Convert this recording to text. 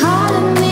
calling me.